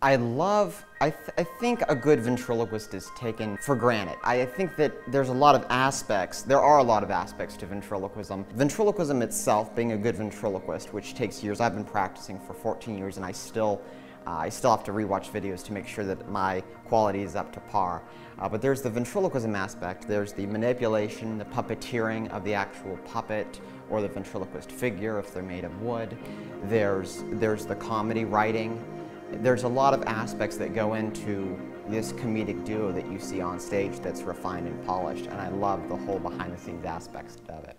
I love, I, th I, think a good ventriloquist is taken for granted. I think that there's a lot of aspects, there are a lot of aspects to ventriloquism. Ventriloquism itself, being a good ventriloquist, which takes years, I've been practicing for 14 years and I still, uh, I still have to rewatch videos to make sure that my quality is up to par. Uh, but there's the ventriloquism aspect, there's the manipulation, the puppeteering of the actual puppet or the ventriloquist figure if they're made of wood. There's, there's the comedy writing, there's a lot of aspects that go into this comedic duo that you see on stage that's refined and polished, and I love the whole behind the scenes aspects of it.